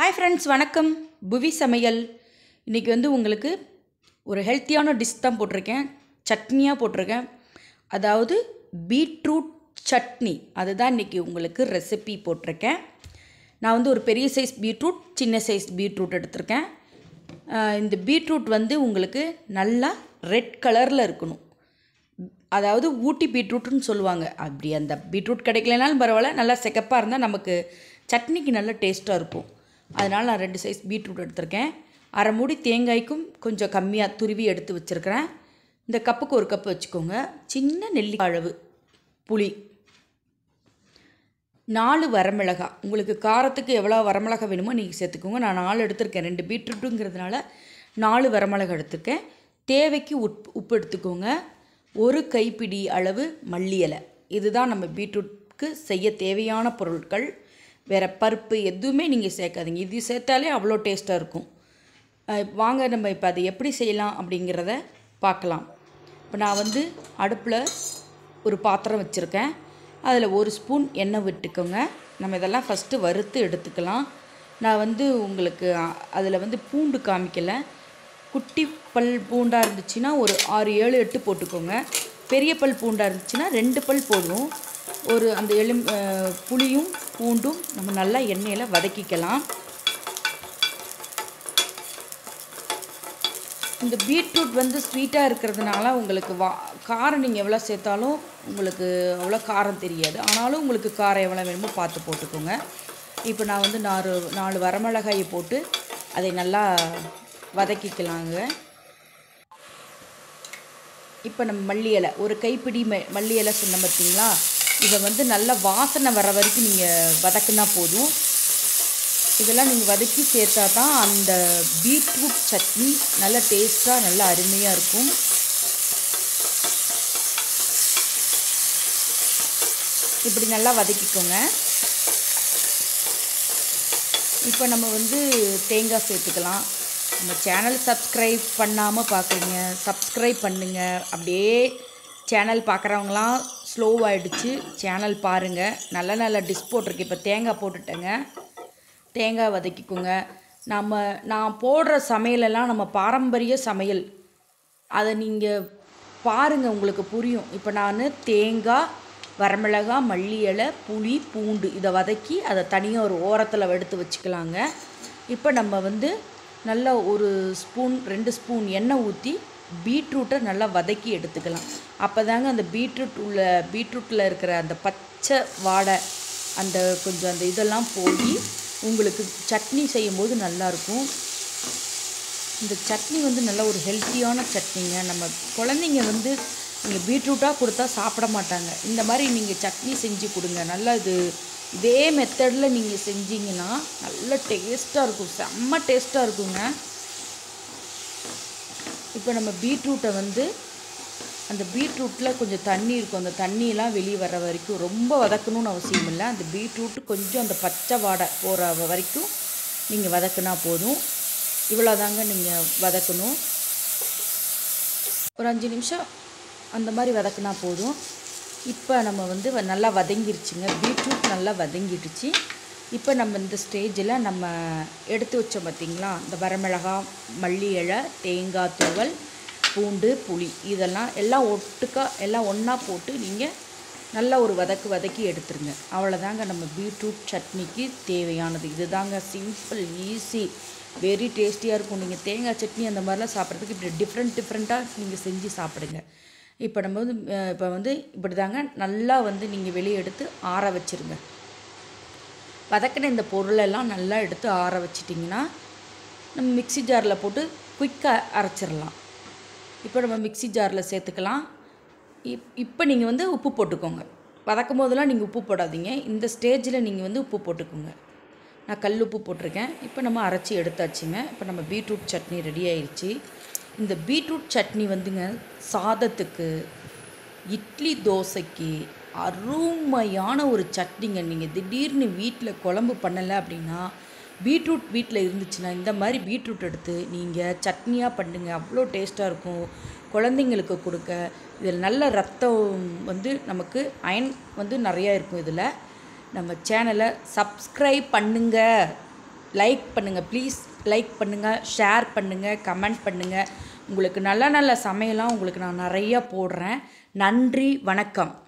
Hi friends வணக்கம். புவி சமையல். இன்றைக்கி வந்து உங்களுக்கு ஒரு ஹெல்த்தியான டிஷ் தான் போட்டிருக்கேன். சட்னியாக போட்டிருக்கேன். அதாவது பீட்ரூட் சட்னி. அதுதான் இன்றைக்கி உங்களுக்கு ரெசிபி போட்டிருக்கேன். நான் வந்து ஒரு பெரிய சைஸ் பீட்ரூட் சின்ன சைஸ் பீட்ரூட் எடுத்திருக்கேன். இந்த பீட்ரூட் வந்து உங்களுக்கு நல்லா ரெட் கலரில் இருக்கணும். அதாவது ஊட்டி பீட்ரூட்னு சொல்லுவாங்க. அப்படி அந்த பீட்ரூட் கிடைக்கலனாலும் பரவாயில்ல. நல்லா சிகப்பாக இருந்தால் நமக்கு சட்னிக்கு நல்ல டேஸ்ட்டாக இருக்கும். அதனால் நான் ரெண்டு சைஸ் பீட்ரூட் எடுத்திருக்கேன். அரை மூடி தேங்காய்க்கும் கொஞ்சம் கம்மியாக துருவி எடுத்து வச்சுருக்கிறேன். இந்த கப்புக்கு ஒரு கப்பு வச்சுக்கோங்க. சின்ன நெல்லி அளவு புளி. நாலு வரமிளகா. உங்களுக்கு காரத்துக்கு எவ்வளோ வரமிளகா வேணுமோ நீங்கள் சேர்த்துக்கோங்க. நான் நாலு எடுத்திருக்கேன். ரெண்டு பீட்ரூட்டுங்கிறதுனால நாலு வரமிளகா எடுத்திருக்கேன். தேவைக்கு உப்பு உப்பு எடுத்துக்கோங்க. ஒரு கைப்பிடி அளவு மல்லி இலை. இதுதான் நம்ம பீட்ரூட்க்கு செய்ய தேவையான பொருட்கள். வேறு பருப்பு எதுவுமே நீங்கள் சேர்க்காதீங்க. இது சேர்த்தாலே அவ்வளோ டேஸ்ட்டாக இருக்கும். வாங்க நம்ம இப்போ அதை எப்படி செய்யலாம் அப்படிங்கிறத பார்க்கலாம். இப்போ நான் வந்து அடுப்பில் ஒரு பாத்திரம் வச்சுருக்கேன். அதில் ஒரு ஸ்பூன் எண்ணெய் விட்டுக்கோங்க. நம்ம இதெல்லாம் ஃபஸ்ட்டு வறுத்து எடுத்துக்கலாம். நான் வந்து உங்களுக்கு அதில் வந்து பூண்டு காமிக்கலை. குட்டி பல் பூண்டாக இருந்துச்சுன்னா ஒரு ஆறு ஏழு எட்டு போட்டுக்கோங்க. பெரிய பல் பூண்டாக இருந்துச்சுன்னா ரெண்டு பல் போடுவோம் ஒரு அந்த எலும் புளியும் பூண்டும் நம்ம நல்லா எண்ணெயில் வதக்கிக்கலாம். இந்த பீட்ரூட் வந்து ஸ்வீட்டாக இருக்கிறதுனால உங்களுக்கு வா காரம் நீங்கள் எவ்வளோ சேர்த்தாலும் உங்களுக்கு அவ்வளோ காரம் தெரியாது. ஆனாலும் உங்களுக்கு காரம் எவ்வளோ வேணுமோ பார்த்து போட்டுக்கோங்க. இப்போ நான் வந்து நாலு நாலு வரமிளகாயை போட்டு அதை நல்லா வதக்கிக்கலாங்க. இப்போ நம்ம மல்லி இலை ஒரு கைப்பிடி ம மல்லி இலை சொன்ன பார்த்தீங்களா இதை வந்து நல்லா வாசனை வர வரைக்கும் நீங்கள் வதக்குனா போதும். இதெல்லாம் நீங்கள் வதக்கி சேர்த்தா தான் அந்த பீட்ரூட் சட்னி நல்ல டேஸ்ட்டாக நல்ல அருமையாக இருக்கும். இப்படி நல்லா வதக்கிக்கோங்க. இப்போ நம்ம வந்து தேங்காய் சேர்த்துக்கலாம். நம்ம சேனல் சப்ஸ்கிரைப் பண்ணாமல் பார்க்குறீங்க சப்ஸ்கிரைப் பண்ணுங்கள் அப்படியே சேனல் பார்க்குறவங்களாம் ஸ்லோவாகிடுச்சு சேனல் பாருங்கள் நல்ல நல்ல டிஷ் போட்டிருக்கு. இப்போ தேங்காய் போட்டுட்டேங்க. தேங்காய் வதக்கிக்கோங்க. நம்ம நான் போடுற சமையலெல்லாம் நம்ம பாரம்பரிய சமையல். அதை நீங்கள் பாருங்கள் உங்களுக்கு புரியும். இப்போ நான் தேங்காய் வரமிளகாய் மல்லி இலை புளி பூண்டு இதை வதக்கி அதை தனியாக ஒரு ஓரத்தில் எடுத்து வச்சுக்கலாங்க. இப்போ நம்ம வந்து நல்லா ஒரு ஸ்பூன் ரெண்டு ஸ்பூன் எண்ணெய் ஊற்றி பீட்ரூட்டை நல்லா வதக்கி எடுத்துக்கலாம். அப்போ தாங்க அந்த பீட்ரூட் உள்ள பீட்ரூட்டில் இருக்கிற அந்த பச்சை வாடை அந்த கொஞ்சம் அந்த இதெல்லாம் போய் உங்களுக்கு சட்னி செய்யும்போது நல்லாயிருக்கும் இந்த சட்னி வந்து நல்ல ஒரு ஹெல்த்தியான சட்னிங்க. நம்ம குழந்தைங்க வந்து நீங்கள் பீட்ரூட்டாக கொடுத்தா சாப்பிட மாட்டாங்க. இந்த மாதிரி நீங்கள் சட்னி செஞ்சு கொடுங்க. நல்லா இது இதே மெத்தடில் நீங்கள் செஞ்சீங்கன்னா நல்ல டேஸ்ட்டாக இருக்கும். செம்ம டேஸ்ட்டாக இருக்குங்க. இப்போ நம்ம பீட்ரூட்டை வந்து அந்த பீட்ரூட்டில் கொஞ்சம் தண்ணி இருக்கும். அந்த தண்ணியெல்லாம் வெளியே வர வரைக்கும் ரொம்ப வதக்கணும்னு அவசியம் இல்லை. அந்த பீட்ரூட் கொஞ்சம் அந்த பச்சை வாடை போகிற வரைக்கும் நீங்கள் வதக்குனா போதும். இவ்வளோதாங்க நீங்கள் வதக்கணும். ஒரு அஞ்சு நிமிஷம் அந்த மாதிரி வதக்குனா போதும். இப்போ நம்ம வந்து வ- நல்லா வதங்கிருச்சுங்க. பீட்ரூட் நல்லா வதங்கிடுச்சு. இப்போ நம்ம இந்த ஸ்டேஜில் நம்ம எடுத்து வச்சோம் பார்த்திங்களா இந்த வரமிளகாய் மல்லி இலை தேங்காய் துவல் பூண்டு புளி இதெல்லாம் எல்லாம் ஒட்டுக்கா எல்லாம் ஒன்றா போட்டு நீங்கள் நல்லா ஒரு வதக்கு வதக்கி எடுத்துருங்க. அவ்வளோதாங்க நம்ம பீட்ரூட் சட்னிக்கு தேவையானது. இதுதாங்க சிம்பிள் ஈஸி வெரி டேஸ்டியாக இருக்கும். நீங்கள் தேங்காய் சட்னி அந்த மாதிரிலாம் சாப்பிட்றதுக்கு இப்படி டிஃப்ரெண்ட் டிஃப்ரெண்ட்டாக நீங்கள் செஞ்சு சாப்பிடுங்க. இப்போ நம்ம வந்து இப்போ வந்து இப்படி தாங்க நல்லா வந்து நீங்கள் வெளியே எடுத்து ஆற வச்சிருங்க. வதக்கின இந்த பொருளெல்லாம் நல்லா எடுத்து ஆற வச்சிட்டிங்கன்னா நம்ம மிக்ஸி ஜாரில் போட்டு குயிக்காக அரைச்சிடலாம் இப்போ நம்ம மிக்ஸி ஜாரில் சேர்த்துக்கலாம். இப் இப்போ நீங்கள் வந்து உப்பு போட்டுக்கோங்க. வதக்கும் போதெல்லாம் நீங்கள் உப்பு போடாதீங்க. இந்த ஸ்டேஜில் நீங்கள் வந்து உப்பு போட்டுக்கோங்க. நான் கல் உப்பு போட்டிருக்கேன். இப்போ நம்ம அரைச்சி எடுத்தாச்சுங்க. இப்போ நம்ம பீட்ரூட் சட்னி ரெடி ஆயிடுச்சு இந்த பீட்ரூட் சட்னி வந்துங்க சாதத்துக்கு இட்லி தோசைக்கு அருமையான ஒரு சட்னிங்க. நீங்கள் திடீர்னு வீட்டில் குழம்பு பண்ணலை அப்படின்னா பீட்ரூட் வீட்டில் இருந்துச்சுன்னா இந்த மாதிரி பீட்ரூட் எடுத்து நீங்கள் சட்னியாக பண்ணுங்கள் அவ்வளோ டேஸ்ட்டாக இருக்கும். குழந்தைங்களுக்கு கொடுக்க. இதில் நல்ல ரத்தம் வந்து நமக்கு அயன் வந்து நிறையா இருக்கும் இதில். நம்ம சேனலை சப்ஸ்கிரைப் பண்ணுங்கள் லைக் பண்ணுங்கள் ப்ளீஸ் லைக் பண்ணுங்கள் ஷேர் பண்ணுங்கள் கமெண்ட் பண்ணுங்கள் உங்களுக்கு நல்ல நல்ல சமையலாம் உங்களுக்கு நான் நிறைய போடுறேன். நன்றி. வணக்கம்.